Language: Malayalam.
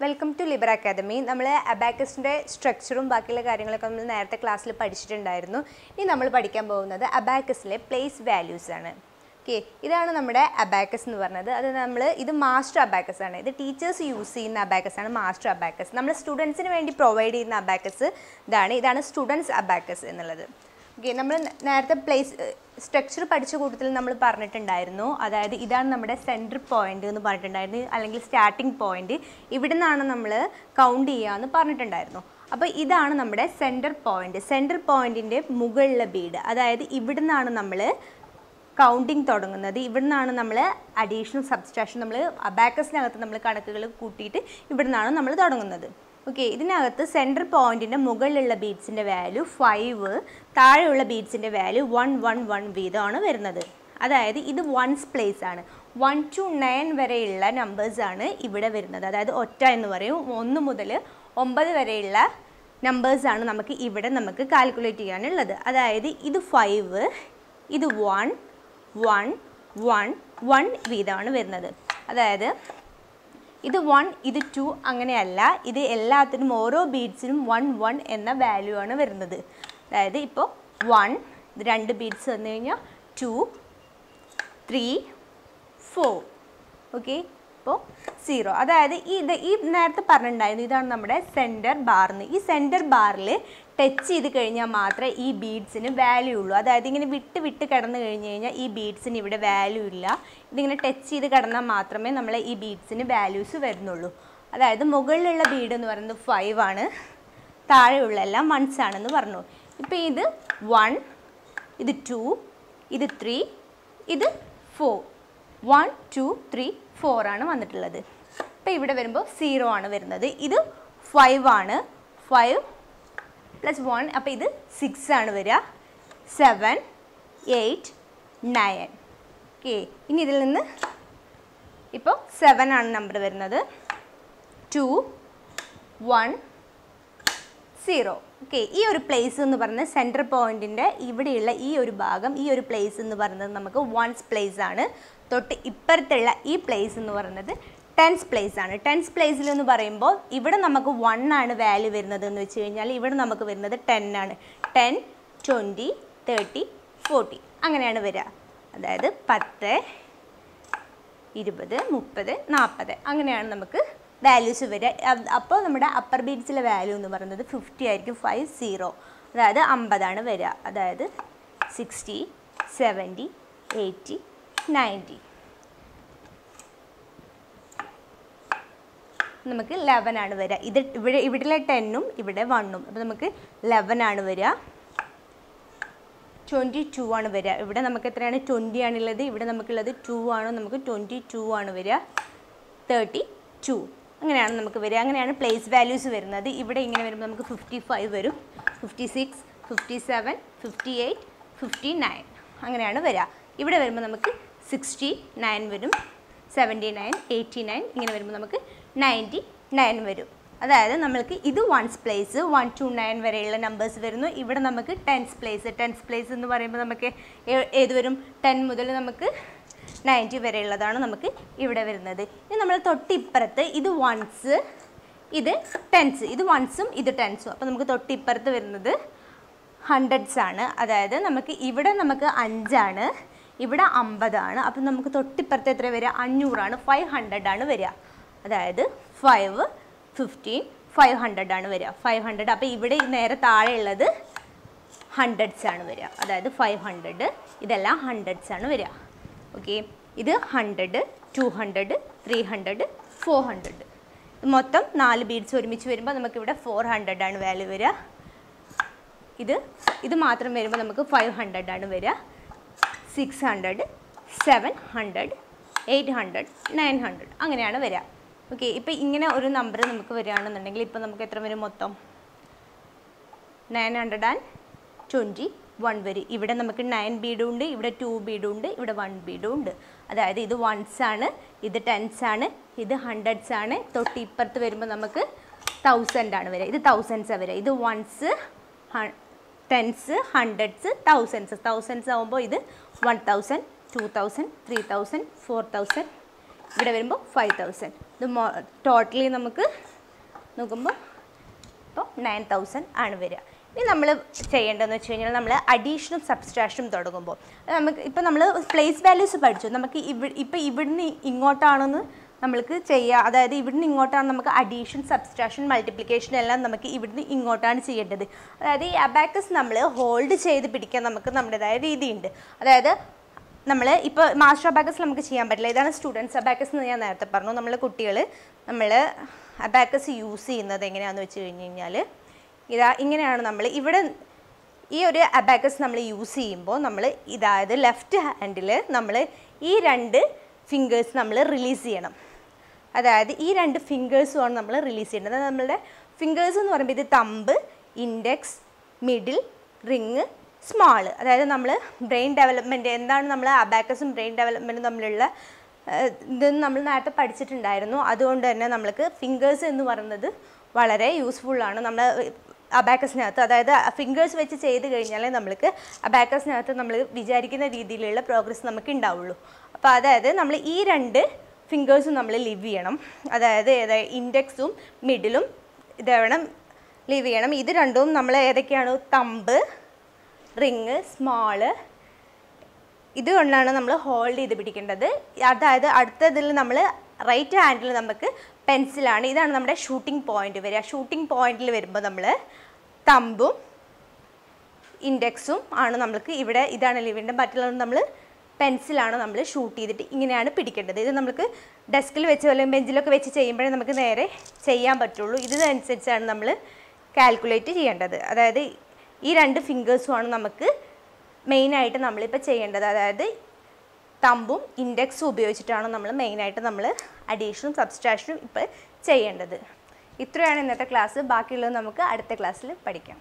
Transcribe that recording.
വെൽക്കം ടു ലിബർ അക്കാദമി നമ്മൾ അബാക്കസിന്റെ സ്ട്രക്ചറും ബാക്കിയുള്ള കാര്യങ്ങളൊക്കെ നമ്മൾ നേരത്തെ ക്ലാസ്സിൽ പഠിച്ചിട്ടുണ്ടായിരുന്നു. ഇനി നമ്മൾ പഠിക്കാൻ പോകുന്നത് അബാക്കസിലെ പ്ലേസ് വാല്യൂസ് ആണ്. ഓക്കെ ഇതാണ് നമ്മുടെ അബാക്കസ് എന്ന് പറഞ്ഞത്. അത് നമ്മൾ ഇത് മാസ്റ്റർ അബാക്കസ് ആണ്. ഇത് ടീച്ചേഴ്സ് യൂസ് ചെയ്യുന്ന അബാക്കസ് ആണ് മാസ്റ്റർ അബാക്കസ് നമ്മൾ സ്റ്റുഡൻസിന് വേണ്ടി പ്രൊവൈഡ് ചെയ്യുന്ന അബാക്കസ് ഇതാണ്. ഇതാണ് സ്റ്റുഡൻസ് അബാക്കസ് എന്നുള്ളത്. ഓക്കെ നമ്മൾ നേരത്തെ പ്ലേസ് സ്ട്രക്ചർ പഠിച്ച കൂട്ടത്തിൽ നമ്മൾ പറഞ്ഞിട്ടുണ്ടായിരുന്നു. അതായത് ഇതാണ് നമ്മുടെ സെന്റർ പോയിന്റ് എന്ന് പറഞ്ഞിട്ടുണ്ടായിരുന്നു. അല്ലെങ്കിൽ സ്റ്റാർട്ടിംഗ് പോയിന്റ് ഇവിടെ നിന്നാണ് നമ്മൾ കൗണ്ട് ചെയ്യുക എന്ന് പറഞ്ഞിട്ടുണ്ടായിരുന്നു. അപ്പോൾ ഇതാണ് നമ്മുടെ സെന്റർ പോയിന്റ് സെന്റർ പോയിന്റിന്റെ മുകളിലെ ബീഡ്. അതായത് ഇവിടെ നിന്നാണ് നമ്മൾ കൗണ്ടിങ് തുടങ്ങുന്നത്. ഇവിടെ നിന്നാണ് നമ്മൾ അഡീഷണൽ സബ്സ്ട്രാക്ഷൻ നമ്മൾ അബാക്കസിനകത്ത് നമ്മൾ കണക്കുകൾ കൂട്ടിയിട്ട് ഇവിടെ നിന്നാണ് നമ്മൾ തുടങ്ങുന്നത്. ഓക്കെ ഇതിനകത്ത് സെന്റർ പോയിന്റിന്റെ മുകളിലുള്ള ബീഡ്സിന്റെ വാല്യൂ ഫൈവ് താഴെയുള്ള ബീഡ്സിന്റെ വാല്യൂ വൺ വൺ വൺ വീതമാണ് വരുന്നത്. അതായത് ഇത് വൺസ് പ്ലേസ് ആണ്. വൺ ടു നയൻ വരെയുള്ള നമ്പേഴ്സാണ് ഇവിടെ വരുന്നത്. അതായത് ഒറ്റ എന്ന് പറയും. ഒന്ന് മുതൽ ഒമ്പത് വരെയുള്ള നമ്പേഴ്സാണ് നമുക്ക് ഇവിടെ നമുക്ക് കാൽക്കുലേറ്റ് ചെയ്യാനുള്ളത്. അതായത് ഇത് ഫൈവ് ഇത് വൺ വൺ വൺ വൺ വീതമാണ് വരുന്നത്. അതായത് ഇത് വൺ ഇത് ടു അങ്ങനെയല്ല. ഇത് എല്ലാത്തിനും ഓരോ ബീഡ്സിനും വൺ വൺ എന്ന വാല്യൂ ആണ് വരുന്നത്. അതായത് ഇപ്പോൾ വൺ ഇത് രണ്ട് ബീഡ്സ് വന്നു കഴിഞ്ഞാൽ ടു ത്രീ ഫോർ ഓക്കെ ഇപ്പോൾ സീറോ അതായത് ഈ ഇത് ഈ നേരത്തെ പറഞ്ഞിട്ടുണ്ടായിരുന്നു ഇതാണ് നമ്മുടെ സെന്റർ ബാർന്ന് ഈ സെന്റർ ബാറിൽ ടച്ച് ചെയ്ത് കഴിഞ്ഞാൽ മാത്രമേ ഈ ബീഡ്സിന് വാല്യൂ ഉള്ളൂ. അതായത് ഇങ്ങനെ വിട്ട് വിട്ട് കിടന്നു കഴിഞ്ഞ് കഴിഞ്ഞാൽ ഈ ബീഡ്സിന് ഇവിടെ വാല്യൂ ഇല്ല. ഇതിങ്ങനെ ടച്ച് ചെയ്ത് കിടന്നാൽ മാത്രമേ നമ്മളെ ഈ ബീഡ്സിന് വാല്യൂസ് വരുന്നുള്ളൂ. അതായത് മുകളിലുള്ള ബീഡ് എന്ന് പറയുന്നത് ഫൈവ് ആണ്. താഴെയുള്ള എല്ലാം വൺസ് ആണെന്ന് പറഞ്ഞു. ഇപ്പോൾ ഇത് വൺ ഇത് ടു ഇത് ത്രീ ഇത് four one two three four ആണ് വന്നിട്ടുള്ളത്. അപ്പോൾ ഇവിടെ വരുമ്പോൾ സീറോ ആണ് വരുന്നത്. ഇത് ഫൈവ് ആണ്. ഫൈവ് പ്ലസ് വൺ അപ്പോൾ ഇത് സിക്സ് ആണ് വരിക. സെവൻ എയ്റ്റ് നയൻ ഓക്കെ ഇനി ഇതിൽ നിന്ന് ഇപ്പോൾ സെവൻ ആണ് നമ്പർ വരുന്നത്. ടു വൺ സീറോ ഓക്കെ ഈ ഒരു പ്ലേസ് എന്ന് പറയുന്നത് സെന്റർ പോയിന്റിന്റെ ഇവിടെയുള്ള ഈ ഒരു ഭാഗം ഈ ഒരു പ്ലേസ് എന്ന് പറയുന്നത് നമുക്ക് വൺസ് പ്ലേസ് ആണ്. തൊട്ട് ഇപ്പുറത്തുള്ള ഈ പ്ലേസ് എന്ന് പറയുന്നത് ടെൻസ് പ്ലേസ് ആണ്. ടെൻസ് പ്ലേസിൽ എന്ന് പറയുമ്പോൾ ഇവിടെ നമുക്ക് വൺ ആണ് വാല്യൂ വരുന്നത് എന്ന് വെച്ച് കഴിഞ്ഞാൽ ഇവിടെ നമുക്ക് വരുന്നത് ടെൻ ആണ്. ടെൻ ട്വന്റി തേർട്ടി ഫോർട്ടി അങ്ങനെയാണ് വരിക. അതായത് പത്ത് ഇരുപത് മുപ്പത് നാൽപ്പത് അങ്ങനെയാണ് നമുക്ക് വാല്യൂസ് വരിക അപ്പോൾ നമ്മുടെ അപ്പർ ബീറ്റ്സിലെ വാല്യൂ എന്ന് പറയുന്നത് ഫിഫ്റ്റി ആയിരിക്കും ഫൈവ് സീറോ അതായത് അമ്പതാണ് വരിക. അതായത് സിക്സ്റ്റി സെവന്റി എയ്റ്റി നയന്റി നമുക്ക് ലെവൻ ആണ് വരിക. ഇത് ഇവിടെ ഇവിടെയുള്ള ടെന്നും ഇവിടെ വണ്ണും അപ്പോൾ നമുക്ക് ലെവൻ ആണ് വരിക. ട്വന്റി ടു ആണ് വരിക. ഇവിടെ നമുക്ക് എത്രയാണ്? ട്വന്റി ആണുള്ളത്. ഇവിടെ നമുക്കുള്ളത് ടു ആണ്? നമുക്ക് ട്വന്റി ടു ആണ് വരിക. തേർട്ടി ടു അങ്ങനെയാണ് നമുക്ക് വരിക. അങ്ങനെയാണ് പ്ലേസ് വാല്യൂസ് വരുന്നത്. ഇവിടെ ഇങ്ങനെ വരുമ്പോൾ നമുക്ക് ഫിഫ്റ്റി ഫൈവ് വരും. Fifty six fifty seven fifty eight fifty nine അങ്ങനെയാണ് വരിക. ഇവിടെ വരുമ്പോൾ നമുക്ക് സിക്സ്റ്റി നയൻ വരും. സെവന്റി നയൻ എയ്റ്റി നയൻ ഇങ്ങനെ വരുമ്പോൾ നമുക്ക് നയന്റി നയൻ വരും. അതായത് നമ്മൾക്ക് ഇത് ones place one two nine വരെയുള്ള നമ്പേഴ്സ് വരുന്നു. ഇവിടെ നമുക്ക് ടെൻസ് പ്ലേസ് ടെൻസ് പ്ലേസ് എന്ന് പറയുമ്പോൾ നമുക്ക് ഏത് വരും? ടെൻ മുതൽ നമുക്ക് നയന്റി വരെയുള്ളതാണ് നമുക്ക് ഇവിടെ വരുന്നത്. ഇനി നമ്മൾ തൊട്ടിപ്പുറത്ത് ഇത് വൺസ് ഇത് ടെൻസ് ഇത് വൺസും ഇത് ടെൻസും അപ്പോൾ നമുക്ക് തൊട്ടിപ്പുറത്ത് വരുന്നത് ഹൺഡ്രഡ്സ് ആണ്. അതായത് നമുക്ക് ഇവിടെ നമുക്ക് അഞ്ചാണ് ഇവിടെ അമ്പതാണ്. അപ്പം നമുക്ക് തൊട്ടിപ്പുറത്ത് എത്ര വരിക? അഞ്ഞൂറാണ്. ഫൈവ് ഹൺഡ്രഡ് ആണ് വരിക. അതായത് ഫൈവ് ഫിഫ്റ്റീൻ ഫൈവ് ഹൺഡ്രഡ് ആണ് വരിക. ഫൈവ് ഹൺഡ്രഡ് അപ്പോൾ ഇവിടെ നേരെ താഴെയുള്ളത് ഹൺഡ്രഡ്സ് ആണ് വരിക. അതായത് ഫൈവ് ഹൺഡ്രഡ് ഇതെല്ലാം ഹൺഡ്രഡ്സ് ആണ് വരിക. ഓക്കെ ഇത് hundred two hundred three hundred four hundred മൊത്തം നാല് ബീഡ്സ് ഒരുമിച്ച് വരുമ്പോൾ നമുക്കിവിടെ ഫോർ ഹൺഡ്രഡ് ആണ് വാല്യൂ വരിക. ഇത് ഇത് മാത്രം വരുമ്പോൾ നമുക്ക് ഫൈവ് ഹൺഡ്രഡ് ആണ് വരിക. Six hundred seven hundred eight hundred nine hundred അങ്ങനെയാണ് വരിക. ഓക്കെ ഇപ്പോൾ ഇങ്ങനെ ഒരു നമ്പർ നമുക്ക് വരികയാണെന്നുണ്ടെങ്കിൽ ഇപ്പോൾ നമുക്ക് എത്ര വരും മൊത്തം? Nine hundred and twenty one വരും. ഇവിടെ നമുക്ക് നയൻ ബീഡും ഉണ്ട് ഇവിടെ ടു ബീഡും ഉണ്ട് ഇവിടെ വൺ ബീഡും ഉണ്ട്. അതായത് ഇത് വൺസ് ആണ് ഇത് ടെൻസ് ആണ് ഇത് ഹൺഡ്രഡ്സ് ആണ്. തൊട്ട് ഇപ്പുറത്ത് വരുമ്പോൾ നമുക്ക് തൗസൻഡ് ആണ് വരിക. ഇത് തൗസൻഡ്സ് വരിക. ഇത് ones tens hundreds thousands thousands ആകുമ്പോൾ ഇത് one thousand two thousand three thousand four thousand ഇവിടെ വരുമ്പോൾ ഫൈവ് തൗസൻഡ് ഇത് ടോട്ടലി നമുക്ക് നോക്കുമ്പോൾ ഇപ്പോൾ നയൻ തൗസൻഡ് ആണ് വരിക. ഇനി നമ്മൾ ചെയ്യേണ്ടതെന്ന് വെച്ച് കഴിഞ്ഞാൽ നമ്മൾ അഡീഷനും സബ്സ്ട്രാക്ഷനും തുടങ്ങുമ്പോൾ നമുക്ക് ഇപ്പം നമ്മൾ പ്ലേസ് വാല്യൂസ് പഠിച്ചു. നമുക്ക് ഇവി ഇപ്പോൾ ഇവിടുന്ന് ഇങ്ങോട്ടാണെന്ന് നമ്മൾക്ക് ചെയ്യുക അതായത് ഇവിടുന്ന് ഇങ്ങോട്ടാണ് നമുക്ക് അഡീഷൻ സബ്സ്ട്രാക്ഷൻ മൾട്ടിപ്ലിക്കേഷൻ എല്ലാം നമുക്ക് ഇവിടുന്ന് ഇങ്ങോട്ടാണ് ചെയ്യേണ്ടത്. അതായത് ഈ അബാക്കസ് നമ്മൾ ഹോൾഡ് ചെയ്ത് പിടിക്കാൻ നമുക്ക് നമ്മുടേതായ രീതിയുണ്ട്. അതായത് നമ്മൾ ഇപ്പോൾ മാസ്റ്റർ അബാക്കസ് നമുക്ക് ചെയ്യാൻ പറ്റില്ല. ഇതാണ് സ്റ്റുഡൻസ് അബാക്കസ് എന്ന് ഞാൻ നേരത്തെ പറഞ്ഞു. നമ്മൾ കുട്ടികൾ നമ്മൾ അബാക്കസ് യൂസ് ചെയ്യുന്നത് എങ്ങനെയാണെന്ന് വെച്ച് കഴിഞ്ഞ് കഴിഞ്ഞാൽ ഇതാ ഇങ്ങനെയാണ് നമ്മൾ ഇവിടെ ഈ ഒരു അബാക്കസ് നമ്മൾ യൂസ് ചെയ്യുമ്പോൾ നമ്മൾ ഇതായത് ലെഫ്റ്റ് ഹാൻഡിൽ നമ്മൾ ഈ രണ്ട് ഫിംഗേഴ്സ് നമ്മൾ റിലീസ് ചെയ്യണം. അതായത് ഈ രണ്ട് ഫിംഗേഴ്സുമാണ് നമ്മൾ റിലീസ് ചെയ്യേണ്ടത്. നമ്മളുടെ ഫിംഗേഴ്സ് എന്ന് പറയുമ്പോൾ ഇത് thumb index middle ring small അതായത് നമ്മൾ ബ്രെയിൻ ഡെവലപ്മെന്റ് എന്താണ് നമ്മൾ അബാക്കസും ബ്രെയിൻ ഡെവലപ്മെന്റും തമ്മിലുള്ള ഇതെന്ന് നമ്മൾ നേരത്തെ പഠിച്ചിട്ടുണ്ടായിരുന്നു. അതുകൊണ്ട് തന്നെ നമ്മൾക്ക് ഫിംഗേഴ്സ് എന്ന് പറയുന്നത് വളരെ യൂസ്ഫുള്ളാണ് നമ്മൾ അബാക്കസിനകത്ത് അതായത് ഫിംഗേഴ്സ് വെച്ച് ചെയ്ത് കഴിഞ്ഞാലേ നമ്മൾക്ക് അബാക്കസിനകത്ത് നമ്മൾ വിചാരിക്കുന്ന രീതിയിലുള്ള പ്രോഗ്രസ് നമുക്ക് ഉണ്ടാവുള്ളൂ. അപ്പോൾ അതായത് നമ്മൾ ഈ രണ്ട് ഫിംഗേഴ്സും നമ്മൾ ലിവ് ചെയ്യണം. അതായത് ഇൻഡെക്സും മിഡിലും ഇതവണം വേണം ലിവ് ചെയ്യണം. ഇത് രണ്ടും നമ്മൾ ഏതൊക്കെയാണ്? തമ്പ് റിങ് സ്മാൾ ഇതുകൊണ്ടാണ് നമ്മൾ ഹോൾഡ് ചെയ്ത് പിടിക്കേണ്ടത്. അതായത് അടുത്തതിൽ നമ്മൾ റൈറ്റ് ഹാൻഡിൽ നമുക്ക് പെൻസിലാണ് ഇതാണ് നമ്മുടെ ഷൂട്ടിംഗ് പോയിന്റ് വരിക. ഷൂട്ടിംഗ് പോയിന്റിൽ വരുമ്പോൾ നമ്മൾ തമ്പും ഇൻഡെക്സും ആണ് നമ്മൾക്ക് ഇവിടെ ഇതാണ് ലിവിന്റെ മറ്റുള്ളത് നമ്മൾ പെൻസിലാണ് നമ്മൾ ഷൂട്ട് ചെയ്തിട്ട് ഇങ്ങനെയാണ് പിടിക്കേണ്ടത്. ഇത് നമുക്ക് ഡെസ്കിൽ വെച്ച് അല്ലെങ്കിൽ ബെഞ്ചിലൊക്കെ വെച്ച് ചെയ്യുമ്പോഴേ നമുക്ക് നേരെ ചെയ്യാൻ പറ്റുള്ളൂ. ഇതിനനുസരിച്ചാണ് നമ്മൾ കാൽക്കുലേറ്റ് ചെയ്യേണ്ടത്. അതായത് ഈ രണ്ട് ഫിംഗേഴ്സുമാണ് നമുക്ക് മെയിനായിട്ട് നമ്മളിപ്പോൾ ചെയ്യേണ്ടത് അതായത് തമ്പും ഇൻഡെക്സും ഉപയോഗിച്ചിട്ടാണ് നമ്മൾ മെയിനായിട്ട് നമ്മൾ അഡീഷനും സബ്സ്ട്രാക്ഷനും ഇപ്പോൾ ചെയ്യേണ്ടത്. ഇത്രയാണ് ഇന്നത്തെ ക്ലാസ് ബാക്കിയുള്ളത് നമുക്ക് അടുത്ത ക്ലാസ്സിൽ പഠിക്കാം.